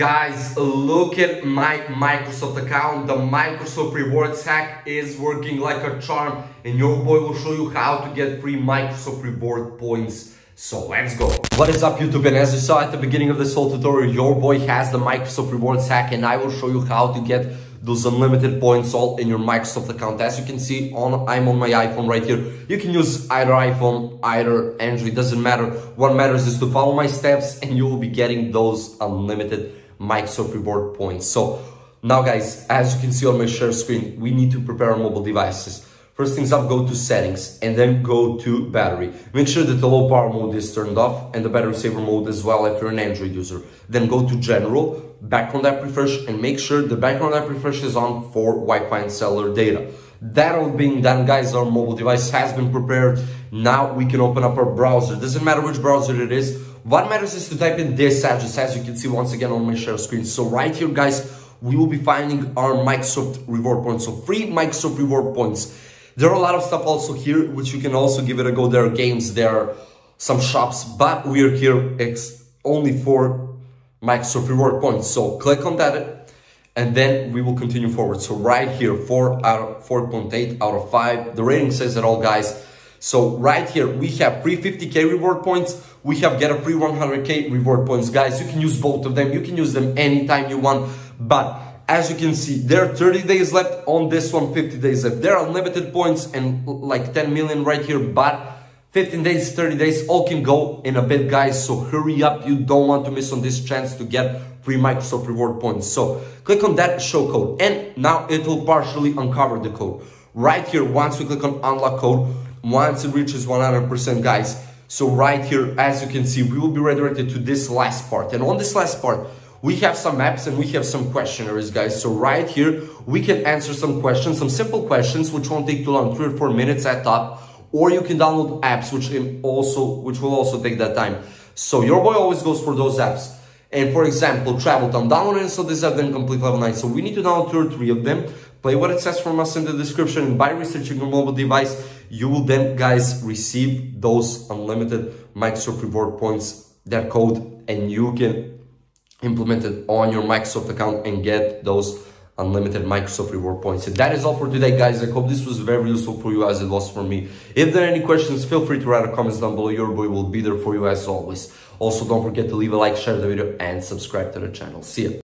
Guys, look at my Microsoft account. The Microsoft Rewards hack is working like a charm and your boy will show you how to get free Microsoft Reward points. So let's go. What is up YouTube? And as you saw at the beginning of this whole tutorial, your boy has the Microsoft Rewards hack and I will show you how to get those unlimited points all in your Microsoft account. As you can see, on I'm on my iPhone right here. You can use either iPhone, either Android, doesn't matter. What matters is to follow my steps and you will be getting those unlimited Microsoft reward points. So now guys, as you can see on my share screen, we need to prepare our mobile devices. First things up, go to settings and then go to battery. Make sure that the low power mode is turned off and the battery saver mode as well if you're an Android user. Then go to general, background app refresh and make sure the background app refresh is on for Wi-Fi and cellular data. That all being done guys, our mobile device has been prepared. Now we can open up our browser. Doesn't matter which browser it is. What matters is to type in this address as you can see once again on my share screen. So right here guys, we will be finding our Microsoft reward points. So free Microsoft reward points. There are a lot of stuff also here, which you can also give it a go. There are games, there are some shops, but we are here only for Microsoft reward points. So click on that and then we will continue forward. So right here, 4 out of 4.8 out of 5. The rating says it all, guys. So right here, we have free 50k reward points. We have get a free 100k reward points. Guys, you can use both of them. You can use them anytime you want. But as you can see, there are 30 days left on this one, 50 days left. There are unlimited points and like 10 million right here, but 15 days, 30 days, all can go in a bit, guys. So hurry up. You don't want to miss on this chance to get free Microsoft reward points. So click on that show code and now it will partially uncover the code. Right here, once we click on unlock code, once it reaches 100%, guys. So right here, as you can see, we will be redirected to this last part. And on this last part, we have some apps and we have some questionnaires, guys. So right here, we can answer some questions, some simple questions, which won't take too long, three or four minutes at top. Or you can download apps, which also which will also take that time. So your boy always goes for those apps. And for example, Travel Town, download and install this app, then complete level 9. So we need to download two or three of them. Play what it says from us in the description. And by researching your mobile device, you will then, guys, receive those unlimited Microsoft reward points, that code, and you can implemented on your Microsoft account and get those unlimited Microsoft reward points. And that is all for today, guys. I hope this was very useful for you as it was for me. If there are any questions, feel free to write a comments down below. Your boy will be there for you as always. Also, don't forget to leave a like, share the video, and subscribe to the channel. See ya.